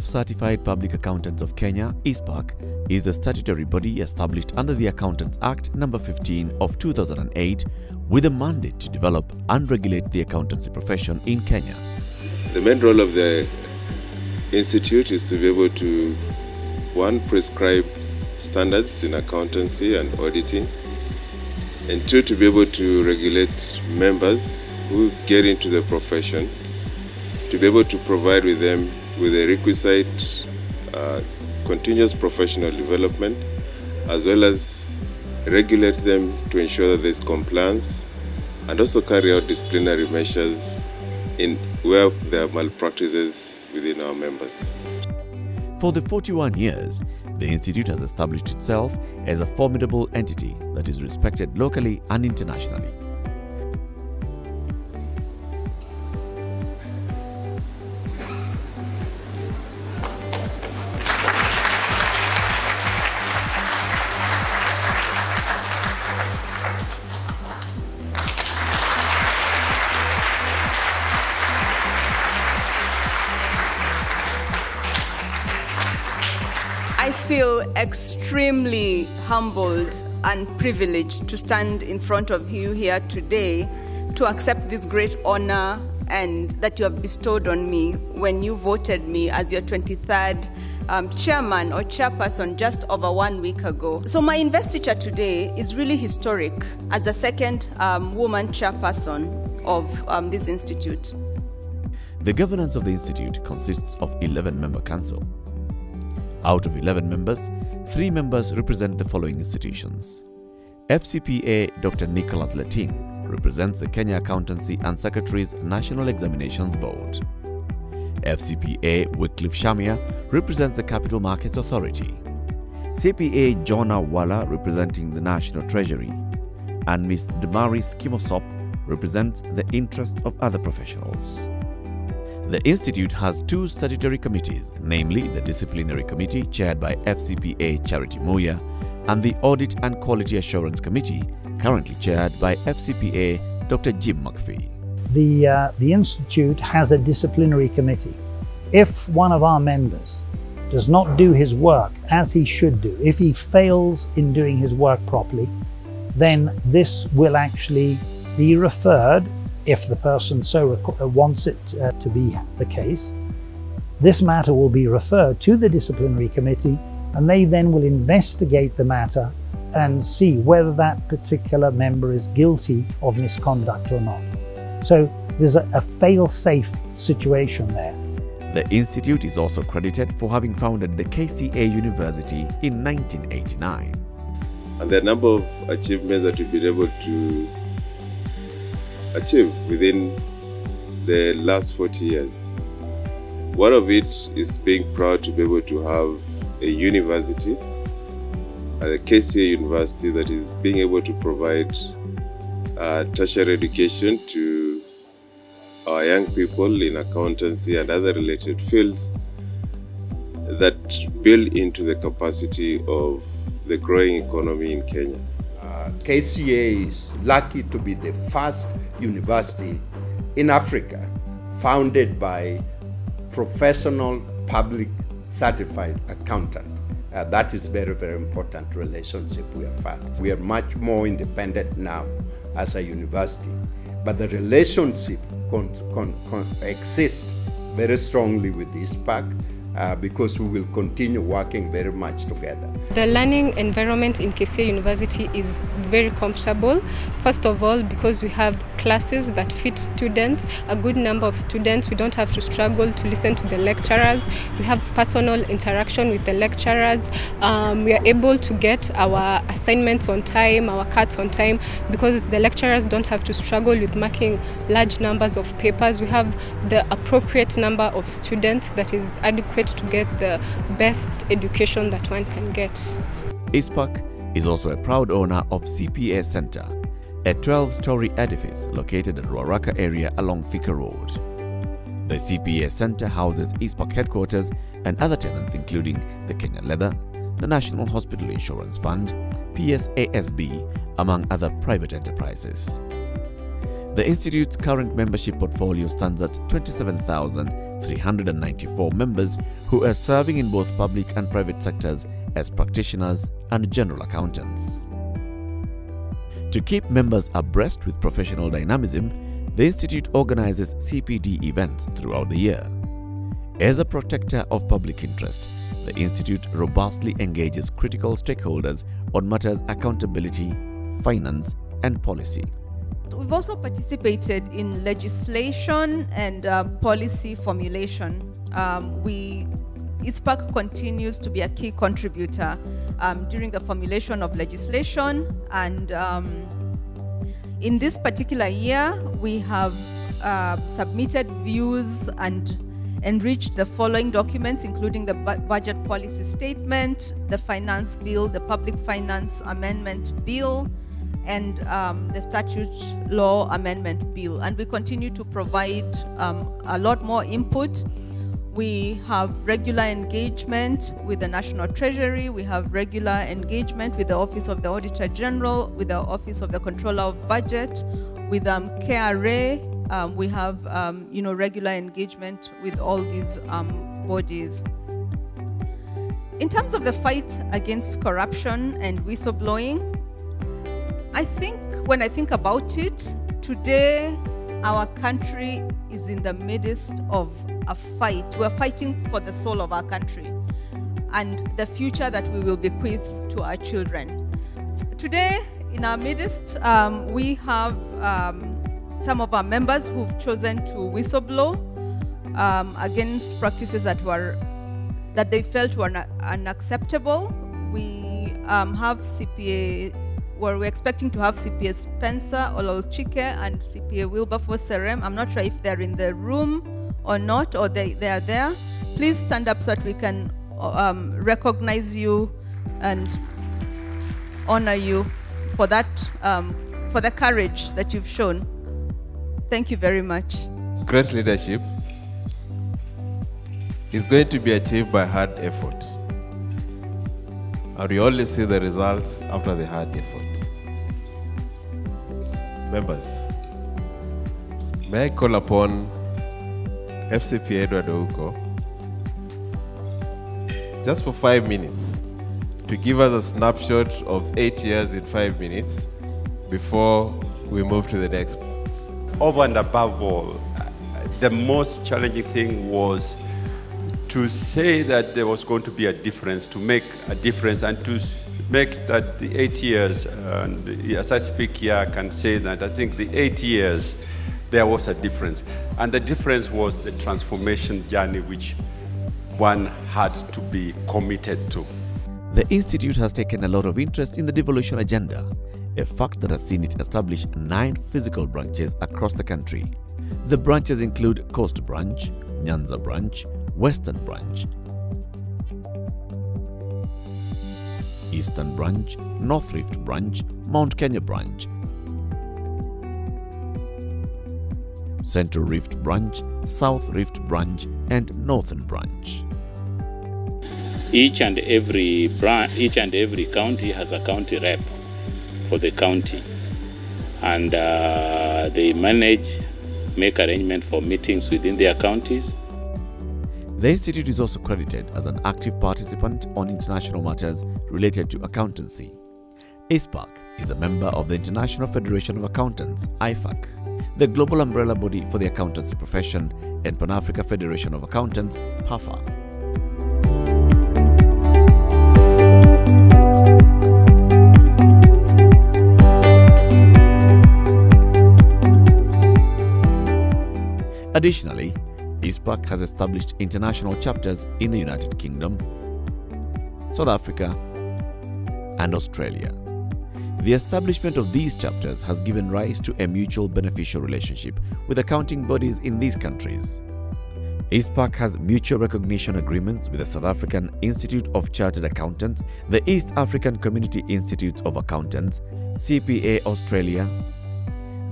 Of Certified Public Accountants of Kenya, ICPAK, is a statutory body established under the Accountants Act No. 15 of 2008 with a mandate to develop and regulate the accountancy profession in Kenya. The main role of the institute is to be able to, one, prescribe standards in accountancy and auditing, and two, to be able to regulate members who get into the profession, to be able to provide with them with a requisite uh, continuous professional development, as well as regulate them to ensure that there's compliance, and also carry out disciplinary measures in where there are malpractices within our members. For the 41 years, the Institute has established itself as a formidable entity that is respected locally and internationally. Extremely humbled and privileged to stand in front of you here today to accept this great honor and that you have bestowed on me when you voted me as your 23rd um, chairman or chairperson just over one week ago. So, my investiture today is really historic as a second um, woman chairperson of um, this institute. The governance of the Institute consists of 11 member council. Out of 11 members, 3 members represent the following institutions. FCPA Dr. Nicholas Letting represents the Kenya Accountancy and Secretaries National Examinations Board. FCPA Wycliffe Shamia represents the Capital Markets Authority. CPA Jonah Walla representing the National Treasury. And Ms. Damaris Kimosop represents the interest of other professionals. The Institute has two statutory committees, namely the Disciplinary Committee chaired by FCPA Charity Moya and the Audit and Quality Assurance Committee currently chaired by FCPA Dr. Jim McFie. The, uh, the Institute has a disciplinary committee. If one of our members does not do his work as he should do, if he fails in doing his work properly, then this will actually be referred if the person so wants it uh, to be the case. This matter will be referred to the disciplinary committee and they then will investigate the matter and see whether that particular member is guilty of misconduct or not. So there's a, a fail-safe situation there. The institute is also credited for having founded the KCA University in 1989. And there are a number of achievements that we've been able to achieve within the last 40 years. One of it is being proud to be able to have a university, a KCA University, that is being able to provide uh, tertiary education to our young people in accountancy and other related fields that build into the capacity of the growing economy in Kenya. KCA is lucky to be the first university in Africa founded by professional public certified accountant. Uh, that is very, very important relationship we have had. We are much more independent now as a university, but the relationship con- con- con- exists very strongly with ICPAK uh, because we will continue working very much together. The learning environment in KCA University is very comfortable. First of all, because we have classes that fit students, a good number of students. We don't have to struggle to listen to the lecturers. We have personal interaction with the lecturers. Um, we are able to get our assignments on time, our cuts on time, because the lecturers don't have to struggle with marking large numbers of papers. We have the appropriate number of students that is adequate to get the best education that one can get. ICPAK is also a proud owner of CPA Center, a 12-story edifice located at Ruaraka area along Thika Road. The CPA Center houses ICPAK headquarters and other tenants including the Kenya Leather, the National Hospital Insurance Fund, PSASB, among other private enterprises. The Institute's current membership portfolio stands at 394 members who are serving in both public and private sectors as practitioners and general accountants. To keep members abreast with professional dynamism, the Institute organizes CPD events throughout the year. As a protector of public interest, the Institute robustly engages critical stakeholders on matters accountability, finance, and policy. We've also participated in legislation and uh, policy formulation. Um, we ICPAK continues to be a key contributor um, during the formulation of legislation and um, in this particular year we have uh, submitted views and enriched the following documents including the bu budget policy statement, the finance bill, the public finance amendment bill, and um, the statute law amendment bill. And we continue to provide um, a lot more input. We have regular engagement with the National Treasury. We have regular engagement with the Office of the Auditor General, with the Office of the Controller of Budget, with um, KRA. Um, we have, um, you know, regular engagement with all these um, bodies. In terms of the fight against corruption and whistleblowing, I think when I think about it, today our country is in the midst of a fight. We're fighting for the soul of our country and the future that we will bequeath to our children. Today, in our midst, um, we have um, some of our members who've chosen to whistleblow um, against practices that were that they felt were unacceptable. We um, have CPA where we're expecting to have CPA Spencer Ololchike and CPA Wilberforce Serem. I'm not sure if they're in the room or not, or they, they are there. Please stand up so that we can um, recognize you and honor you for that, um, for the courage that you've shown. Thank you very much. Great leadership is going to be achieved by hard effort. And we only see the results after the hard effort. Members, may I call upon FCP Edward Ouko just for five minutes to give us a snapshot of eight years in five minutes before we move to the next. Over and above all, the most challenging thing was to say that there was going to be a difference, to make a difference, and to make that the eight years, and as I speak here, I can say that I think the eight years, there was a difference. And the difference was the transformation journey which one had to be committed to. The Institute has taken a lot of interest in the devolution agenda, a fact that has seen it establish nine physical branches across the country. The branches include Coast Branch, Nyanza Branch, Western Branch, Eastern Branch, North Rift Branch, Mount Kenya Branch, Central Rift Branch, South Rift Branch, and Northern Branch. Each and every branch, each and every county has a county rep for the county, and uh, they manage, make arrangement for meetings within their counties. The Institute is also credited as an active participant on international matters related to accountancy. ICPAK is a member of the International Federation of Accountants, IFAC, the global umbrella body for the accountancy profession, and Pan Africa Federation of Accountants, PAFA. Additionally, ICPAK has established international chapters in the United Kingdom, South Africa, and Australia. The establishment of these chapters has given rise to a mutual beneficial relationship with accounting bodies in these countries. ICPAK has mutual recognition agreements with the South African Institute of Chartered Accountants, the East African Community Institute of Accountants, CPA Australia,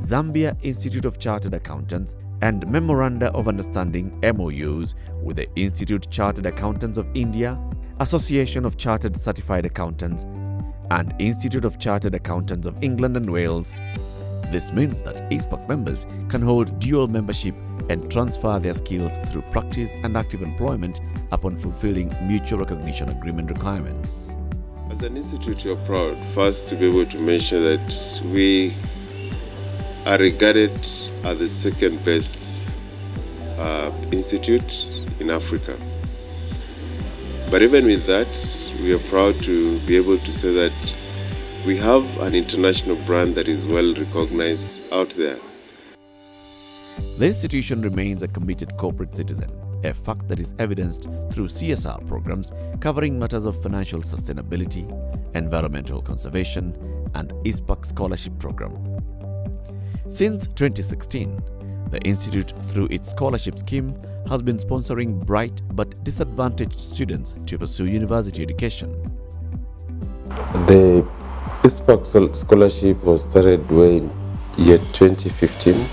Zambia Institute of Chartered Accountants, and Memoranda of Understanding MOUs with the Institute Chartered Accountants of India, Association of Chartered Certified Accountants, and Institute of Chartered Accountants of England and Wales. This means that ICPAK members can hold dual membership and transfer their skills through practice and active employment upon fulfilling mutual recognition agreement requirements. As an institute, we are proud first to be able to mention that we are regarded as the second best uh, institute in Africa. But even with that, we are proud to be able to say that we have an international brand that is well recognized out there. The institution remains a committed corporate citizen, a fact that is evidenced through CSR programs covering matters of financial sustainability, environmental conservation, and ICPAK scholarship program. Since 2016, the Institute, through its scholarship scheme, has been sponsoring bright but disadvantaged students to pursue university education. The ICPAK scholarship was started way in year 2015.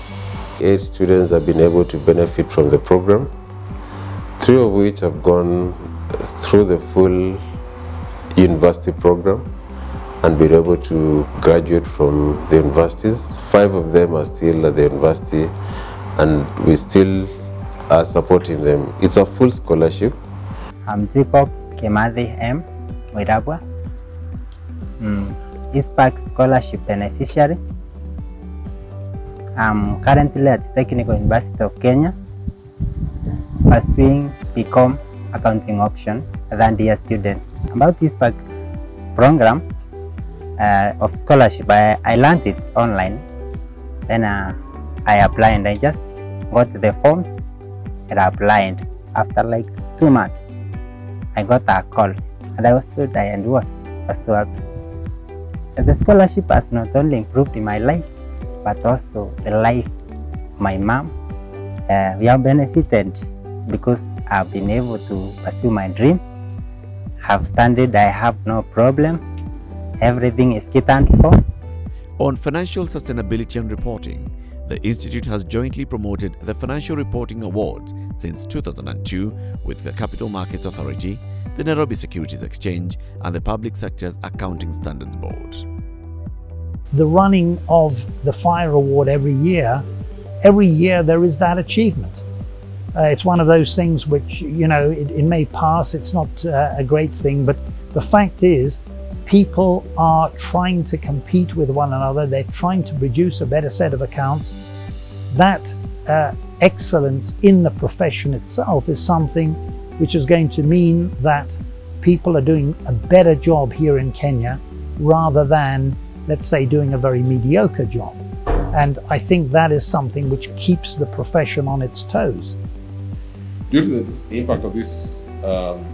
Eight students have been able to benefit from the program, three of which have gone through the full university program and been able to graduate from the universities. Five of them are still at the university and we still are supporting them. It's a full scholarship. I'm Jacob Kemathi M. Wirabwa, mm, ICPAK scholarship beneficiary. I'm currently at Technical University of Kenya, pursuing BCom accounting option than dear student. About ICPAK program uh, of scholarship, I, I learned it online. Then uh, I applied and I just got the forms and I applied. After like two months, I got a call and I was told I and what was so happy. The scholarship has not only improved in my life, but also the life my mom. Uh, we have benefited because I've been able to pursue my dream. Have standard, I have no problem. Everything is catered for. On financial sustainability and reporting, the Institute has jointly promoted the Financial Reporting Awards since 2002 with the Capital Markets Authority, the Nairobi Securities Exchange, and the Public Sector's Accounting Standards Board. The running of the FIRE Award every year, every year there is that achievement. Uh, it's one of those things which, you know, it, it may pass, it's not uh, a great thing, but the fact is, people are trying to compete with one another, they're trying to produce a better set of accounts. That uh, excellence in the profession itself is something which is going to mean that people are doing a better job here in Kenya rather than, let's say, doing a very mediocre job. And I think that is something which keeps the profession on its toes. Due to the impact of this um,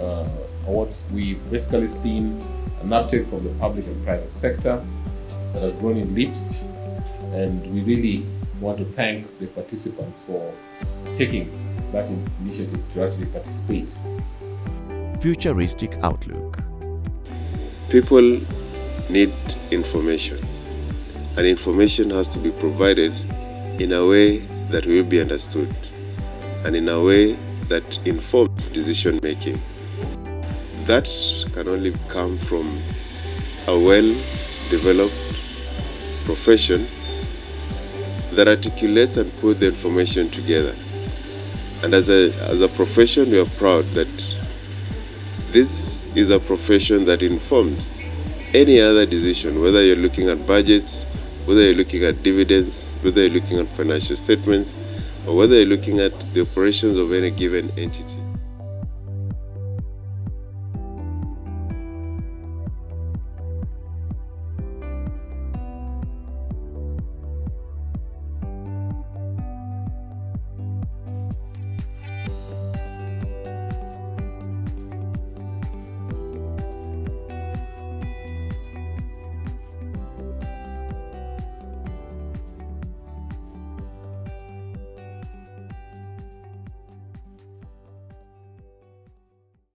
uh, awards, we've basically seen an uptake from the public and private sector that has grown in leaps. And we really want to thank the participants for taking that initiative to actually participate. Futuristic Outlook People need information, and information has to be provided in a way that will be understood and in a way that informs decision making. That can only come from a well developed profession that articulates and puts the information together. And as a, as a profession, we are proud that this is a profession that informs any other decision, whether you're looking at budgets, whether you're looking at dividends, whether you're looking at financial statements, or whether you're looking at the operations of any given entity.